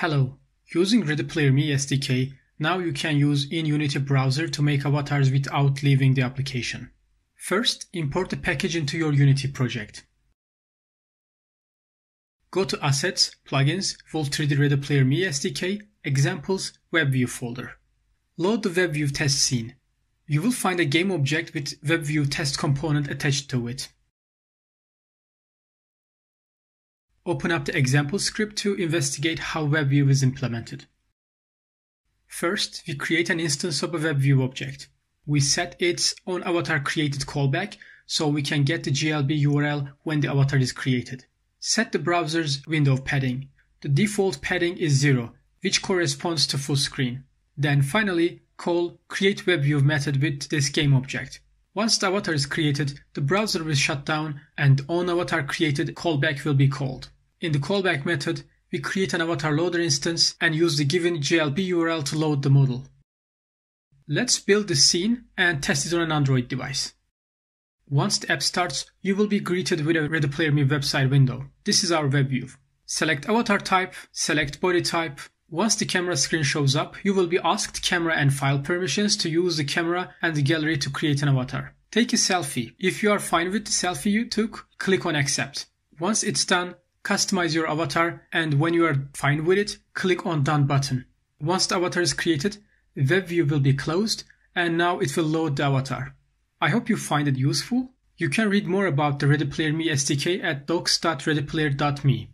Hello, using Ready Player Me SDK, now you can use in Unity browser to make avatars without leaving the application. First, import the package into your Unity project. Go to Assets, Plugins, Wolf3D Ready Player Me SDK, Examples, WebView folder. Load the WebView test scene. You will find a game object with WebView test component attached to it. Open up the example script to investigate how WebView is implemented. First, we create an instance of a WebView object. We set its own avatar created callback so we can get the GLB URL when the avatar is created. Set the browser's window padding. The default padding is 0, which corresponds to full screen. Then finally, call createWebView method with this game object. Once the avatar is created, the browser will shut down and onAvatar created callback will be called. In the callback method, we create an avatar loader instance and use the given GLB URL to load the model. Let's build the scene and test it on an Android device. Once the app starts, you will be greeted with a Ready Player Me website window. This is our web view. Select avatar type, select body type. Once the camera screen shows up, you will be asked camera and file permissions to use the camera and the gallery to create an avatar. Take a selfie. If you are fine with the selfie you took, click on accept. Once it's done, customize your avatar and when you are fine with it, click on done button. Once the avatar is created, the web view will be closed and now it will load the avatar. I hope you find it useful. You can read more about the Ready Player Me SDK at docs.readyplayer.me.